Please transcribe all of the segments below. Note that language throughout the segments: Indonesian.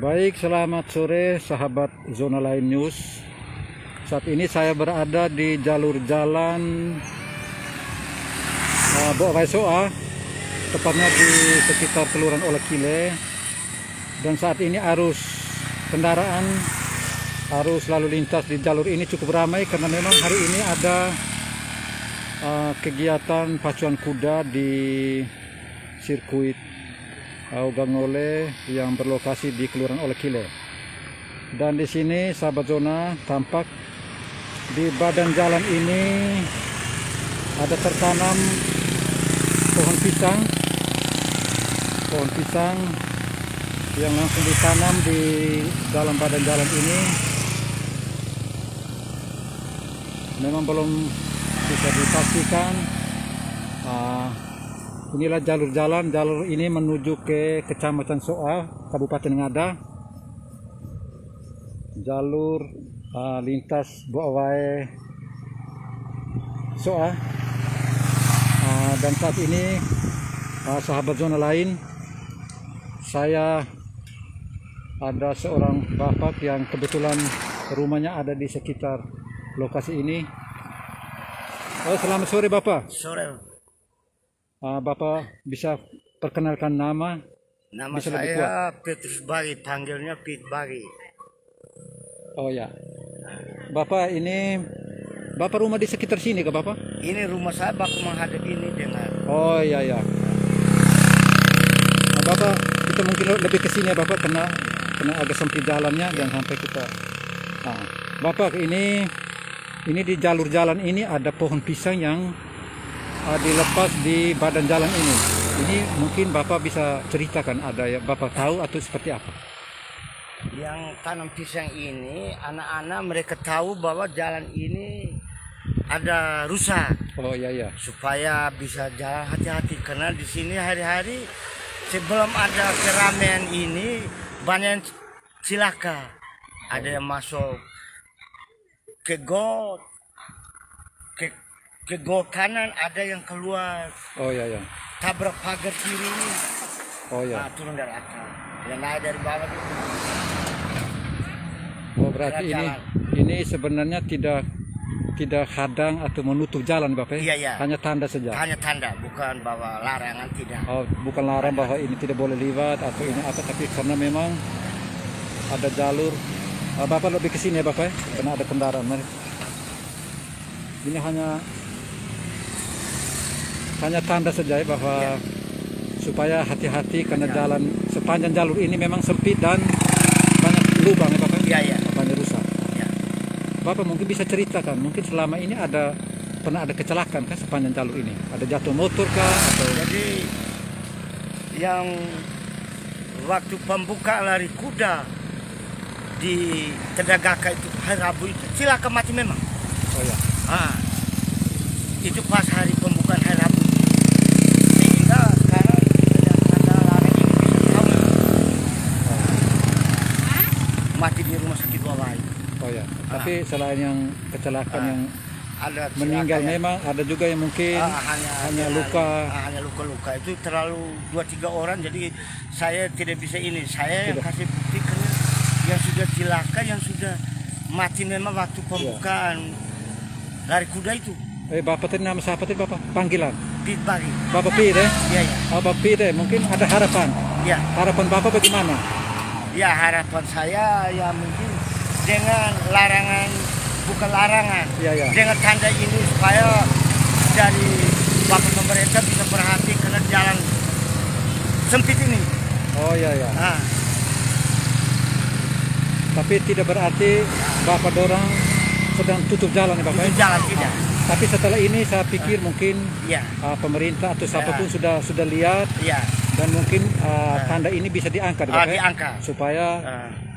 Baik, selamat sore sahabat Zona Lain News. Saat ini saya berada di jalur jalan uh, Bok Soa, tepatnya di sekitar Kelurahan Olekile. Dan saat ini arus kendaraan, arus lalu lintas di jalur ini cukup ramai karena memang hari ini ada uh, kegiatan pacuan kuda di sirkuit Augangole yang berlokasi di Kelurahan Olekile. Dan di sini sahabat zona tampak di badan jalan ini ada tertanam pohon pisang. Pohon pisang yang langsung ditanam di dalam badan jalan ini memang belum bisa dipastikan uh, inilah jalur jalan jalur ini menuju ke kecamatan Soa Kabupaten Ngada. Jalur uh, lintas Boawai Soa. Uh, dan saat ini uh, sahabat zona lain saya ada seorang bapak yang kebetulan rumahnya ada di sekitar lokasi ini. Oh, selamat sore Bapak. Sore, Uh, Bapak bisa perkenalkan nama? nama Bisa saya Petrus Bari, panggilnya Pit Bari. Oh ya. Bapak ini Bapak rumah di sekitar sini ke Bapak? Ini rumah saya baku menghadap ini dengan Oh iya ya. Nah, Bapak kita mungkin lebih ke sini ya Bapak karena karena agak sempit jalannya dan sampai kita. Nah, Bapak ini ini di jalur jalan ini ada pohon pisang yang uh, dilepas di badan jalan ini. Ini mungkin Bapak bisa ceritakan ada ya Bapak tahu atau seperti apa? yang tanam pisang ini, anak-anak mereka tahu bahwa jalan ini ada rusak Oh iya ya. supaya bisa jalan hati-hati karena di sini hari-hari sebelum ada keramaian ini banyak cilaka. Ada yang masuk ke got, ke ke got kanan ada yang keluar Oh iya ya. tabrak pagar kiri Oh ya. nah, turun dari atas yang naik dari bawah itu Oh berarti ini jalan. ini sebenarnya tidak tidak hadang atau menutup jalan Bapak ya? Iya, iya. Hanya tanda saja. hanya tanda bukan bahwa larangan tidak Oh, bukan larang bahwa ini tidak boleh lewat atau ini apa tapi karena memang ada jalur. Ah, Bapak lebih ke sini ya Bapak ya? Karena ada kendaraan. Ini hanya hanya tanda saja ya bahwa Iya. supaya hati-hati karena jalan sepanjang jalur ini memang sempit dan banyak lubang ya Bapak. iya iya Banyak rusak. iya. Bapak mungkin bisa ceritakan, mungkin selama ini ada pernah ada kecelakaan kan sepanjang jalur ini? Ada jatuh motor kah atau jadi yang waktu pembuka lari kuda di Kedagaka itu hari Rabu itu cilaka mati memang oh ya. ah itu pas hari pembukaan hari Rabu sehingga sekarang tidak ada larang ini bisa tahu mati di rumah sakit Wawai Oh ya. Tapi selain yang kecelakaan Ah. yang ada meninggal yang- memang ada juga yang mungkin Ah, hanya hanya luka. ah, hanya luka-luka itu terlalu dua tiga orang jadi saya tidak bisa ini saya yang Tidak. kasih bukti karena yang sudah cilaka yang sudah mati memang waktu Iya. pembukaan lari kuda itu Eh Bapak tadi nama siapa tadi Bapak? Panggilan. Pit Bari Bapak Pide. ya ya Oh, Bapak Pide, mungkin ada harapan. ya Harapan Bapak bagaimana? ya harapan saya ya mungkin dengan larangan bukan larangan Iya, iya. dengan tanda ini supaya dari bapak pemerintah bisa perhati karena jalan sempit ini Oh ya ya. ah, Tapi tidak berarti Bapak dorang sedang tutup jalan ya Bapak. itu ya? jalan tidak Tapi setelah ini saya pikir mungkin ya uh, pemerintah atau siapa pun Ya. sudah sudah lihat ya dan mungkin uh, tanda ini bisa diangkat Ah, Bapak, ya? diangkat. supaya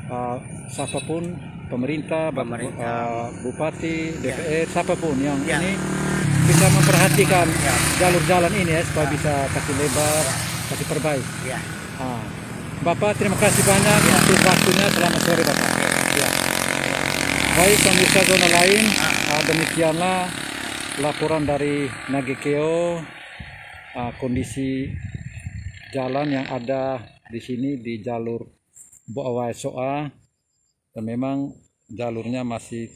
uh, siapa pun pemerintah, Bapak, Pemerintah. uh, bupati, Ya. DPR, siapa pun yang Ya. ini bisa memperhatikan Ya. jalur jalan ini ya supaya Ya. bisa kasih lebar, kasih perbaik. ya Ah. Bapak terima kasih banyak untuk waktunya. Selamat sore Bapak. Ya. Baik pemirsa zona lain, ah, demikianlah laporan dari Nagekeo ah, kondisi jalan yang ada di sini di jalur Boawai Soa dan memang jalurnya masih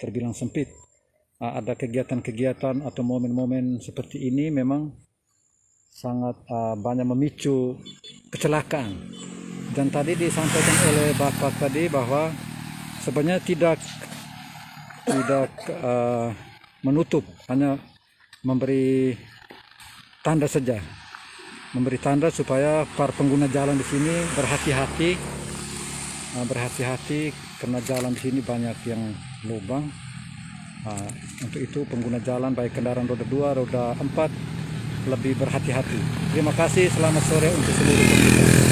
terbilang sempit. Ah, Ada kegiatan-kegiatan atau momen-momen seperti ini memang sangat ah, banyak memicu kecelakaan. Dan tadi disampaikan oleh Bapak tadi bahwa sebenarnya tidak tidak ah, menutup, hanya memberi tanda saja memberi tanda supaya para pengguna jalan di sini berhati-hati uh, berhati-hati karena jalan di sini banyak yang lubang Uh, untuk itu pengguna jalan baik kendaraan roda 2, roda 4 lebih berhati-hati. Terima kasih, selamat sore untuk seluruh pemirsa.